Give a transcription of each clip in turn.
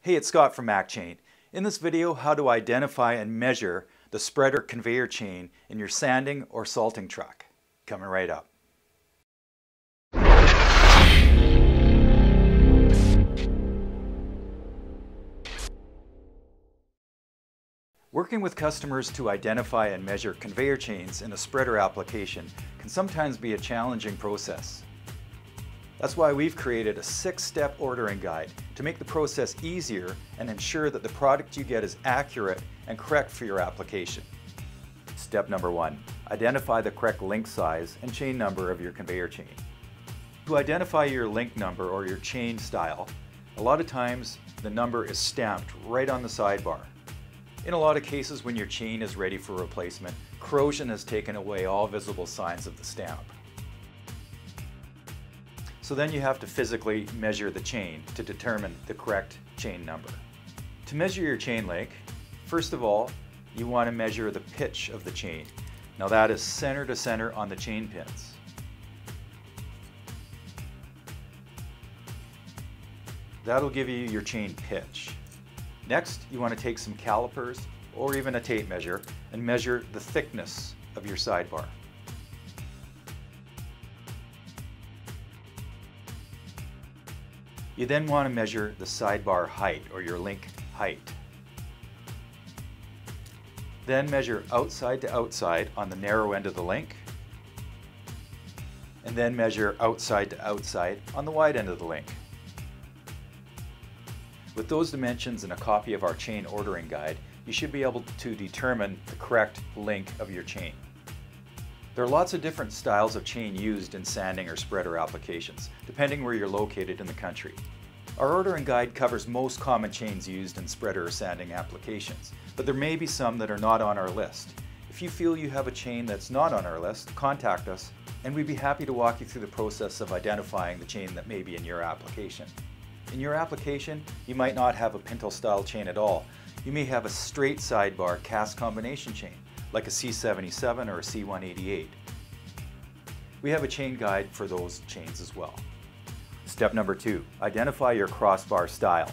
Hey, it's Scott from MacChain. In this video, how to identify and measure the spreader conveyor chain in your sanding or salting truck. Coming right up. Working with customers to identify and measure conveyor chains in a spreader application can sometimes be a challenging process. That's why we've created a six-step ordering guide to make the process easier and ensure that the product you get is accurate and correct for your application. Step number one, identify the correct link size and chain number of your conveyor chain. To identify your link number or your chain style, a lot of times the number is stamped right on the sidebar. In a lot of cases when your chain is ready for replacement, corrosion has taken away all visible signs of the stamp. So then you have to physically measure the chain to determine the correct chain number. To measure your chain length, first of all, you want to measure the pitch of the chain. Now that is center to center on the chain pins. That'll give you your chain pitch. Next, you want to take some calipers or even a tape measure and measure the thickness of your sidebar. You then want to measure the sidebar height or your link height. Then measure outside to outside on the narrow end of the link. And then measure outside to outside on the wide end of the link. With those dimensions and a copy of our chain ordering guide, you should be able to determine the correct link of your chain. There are lots of different styles of chain used in sanding or spreader applications, depending where you're located in the country. Our ordering guide covers most common chains used in spreader or sanding applications, but there may be some that are not on our list. If you feel you have a chain that's not on our list, contact us and we'd be happy to walk you through the process of identifying the chain that may be in your application. In your application, you might not have a pintle style chain at all. You may have a straight sidebar cast combination chain like a C77 or a C188. We have a chain guide for those chains as well. Step number two, identify your crossbar style.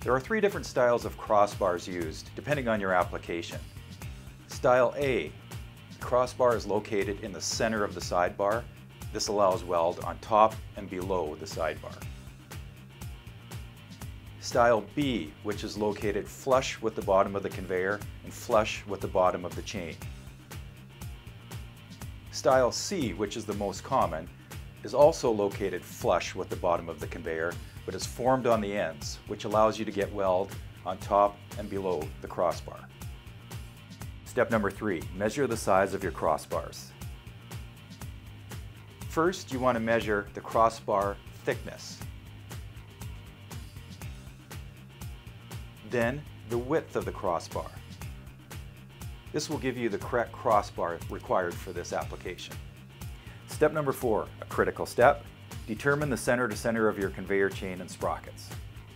There are three different styles of crossbars used, depending on your application. Style A, the crossbar is located in the center of the sidebar. This allows weld on top and below the sidebar. Style B, which is located flush with the bottom of the conveyor and flush with the bottom of the chain. Style C, which is the most common, is also located flush with the bottom of the conveyor, but is formed on the ends, which allows you to get weld on top and below the crossbar. Step number three, measure the size of your crossbars. First, you want to measure the crossbar thickness. Then the width of the crossbar. This will give you the correct crossbar required for this application. Step number four, a critical step, determine the center to center of your conveyor chain and sprockets.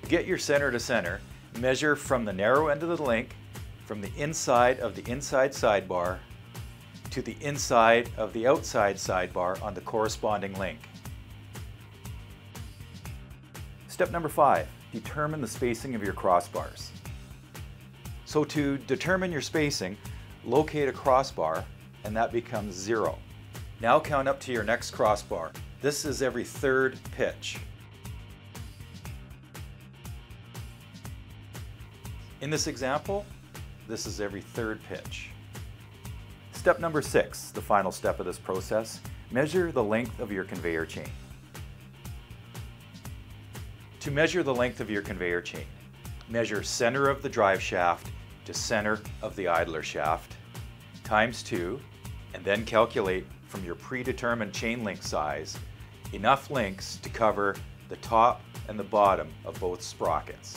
To get your center to center, measure from the narrow end of the link, from the inside of the inside sidebar to the inside of the outside sidebar on the corresponding link. Step number five, determine the spacing of your crossbars. So to determine your spacing, locate a crossbar and that becomes zero. Now count up to your next crossbar. This is every third pitch. In this example, this is every third pitch. Step number six, the final step of this process, measure the length of your conveyor chain. To measure the length of your conveyor chain, measure center of the drive shaft to center of the idler shaft times 2 and then calculate from your predetermined chain link size enough links to cover the top and the bottom of both sprockets.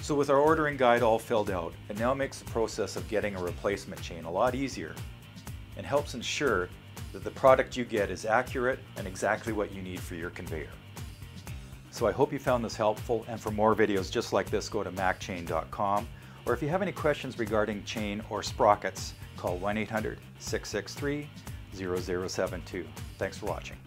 So with our ordering guide all filled out, it now makes the process of getting a replacement chain a lot easier and helps ensure that the product you get is accurate and exactly what you need for your conveyor. So I hope you found this helpful and for more videos just like this go to macchain.com or if you have any questions regarding chain or sprockets call 1-800-663-0072. Thanks for watching.